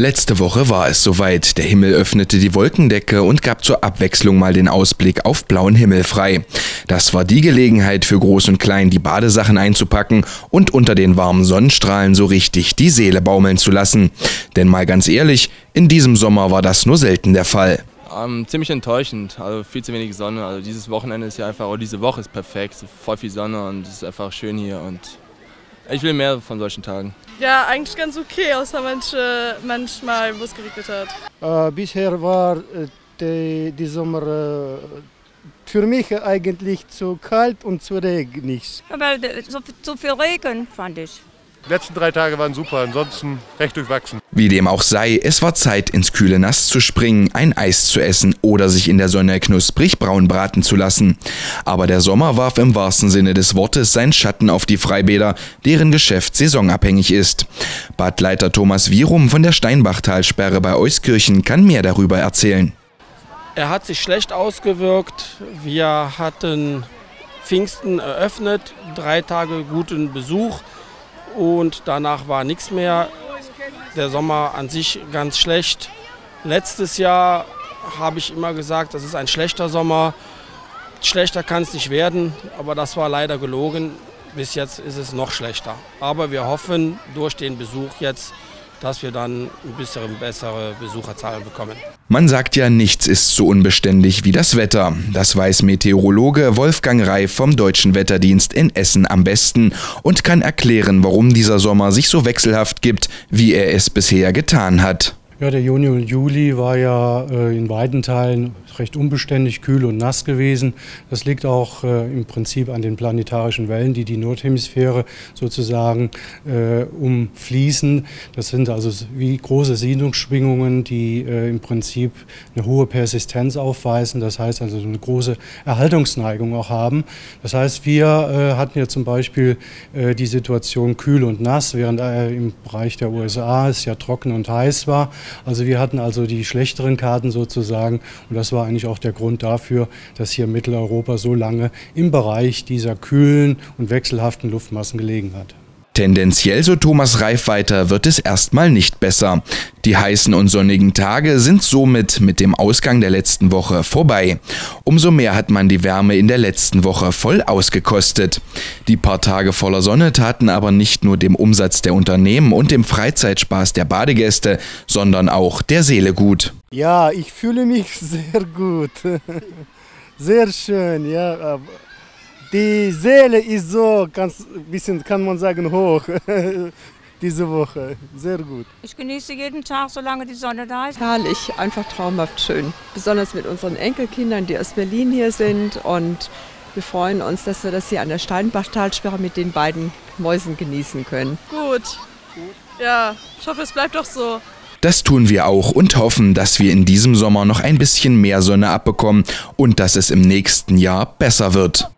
Letzte Woche war es soweit. Der Himmel öffnete die Wolkendecke und gab zur Abwechslung mal den Ausblick auf blauen Himmel frei. Das war die Gelegenheit für Groß und Klein, die Badesachen einzupacken und unter den warmen Sonnenstrahlen so richtig die Seele baumeln zu lassen. Denn mal ganz ehrlich, in diesem Sommer war das nur selten der Fall. Ähm, ziemlich enttäuschend, also viel zu wenig Sonne. Also dieses Wochenende ist ja einfach, oder diese Woche ist perfekt, voll viel Sonne und es ist einfach schön hier und ich will mehr von solchen Tagen. Ja, eigentlich ganz okay, außer manche, manchmal, wo es geregnet hat. Äh, bisher war äh, die, die Sommer äh, für mich eigentlich zu kalt und zu regnig. Aber so, so viel Regen fand ich. Die letzten drei Tage waren super, ansonsten recht durchwachsen. Wie dem auch sei, es war Zeit, ins kühle Nass zu springen, ein Eis zu essen oder sich in der Sonne knusprig braun braten zu lassen. Aber der Sommer warf im wahrsten Sinne des Wortes seinen Schatten auf die Freibäder, deren Geschäft saisonabhängig ist. Badleiter Thomas Wierum von der Steinbachtalsperre bei Euskirchen kann mehr darüber erzählen. Er hat sich schlecht ausgewirkt. Wir hatten Pfingsten eröffnet, drei Tage guten Besuch und danach war nichts mehr. Der Sommer an sich ganz schlecht. Letztes Jahr habe ich immer gesagt, das ist ein schlechter Sommer. Schlechter kann es nicht werden, aber das war leider gelogen. Bis jetzt ist es noch schlechter. Aber wir hoffen durch den Besuch jetzt, dass wir dann ein bisschen bessere Besucherzahlen bekommen. Man sagt ja, nichts ist so unbeständig wie das Wetter. Das weiß Meteorologe Wolfgang Reif vom Deutschen Wetterdienst in Essen am besten und kann erklären, warum dieser Sommer sich so wechselhaft gibt, wie er es bisher getan hat. Ja, der Juni und Juli war ja äh, in weiten Teilen recht unbeständig, kühl und nass gewesen. Das liegt auch äh, im Prinzip an den planetarischen Wellen, die die Nordhemisphäre sozusagen äh, umfließen. Das sind also wie große Siedlungsschwingungen, die äh, im Prinzip eine hohe Persistenz aufweisen. Das heißt also eine große Erhaltungsneigung auch haben. Das heißt, wir äh, hatten ja zum Beispiel äh, die Situation kühl und nass, während im Bereich der USA es ja trocken und heiß war. Also wir hatten also die schlechteren Karten sozusagen und das war eigentlich auch der Grund dafür, dass hier Mitteleuropa so lange im Bereich dieser kühlen und wechselhaften Luftmassen gelegen hat. Tendenziell, so Thomas Reif weiter, wird es erstmal nicht besser. Die heißen und sonnigen Tage sind somit mit dem Ausgang der letzten Woche vorbei. Umso mehr hat man die Wärme in der letzten Woche voll ausgekostet. Die paar Tage voller Sonne taten aber nicht nur dem Umsatz der Unternehmen und dem Freizeitspaß der Badegäste, sondern auch der Seele gut. Ja, ich fühle mich sehr gut. Sehr schön, ja die Seele ist so ganz bisschen, kann man sagen, hoch diese Woche. Sehr gut. Ich genieße jeden Tag, solange die Sonne da ist. Herrlich, einfach traumhaft schön. Besonders mit unseren Enkelkindern, die aus Berlin hier sind. Und wir freuen uns, dass wir das hier an der Steinbachtalsperre mit den beiden Mäusen genießen können. Gut. Ja, ich hoffe, es bleibt doch so. Das tun wir auch und hoffen, dass wir in diesem Sommer noch ein bisschen mehr Sonne abbekommen und dass es im nächsten Jahr besser wird.